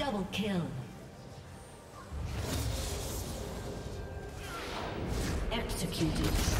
Double kill. Executed.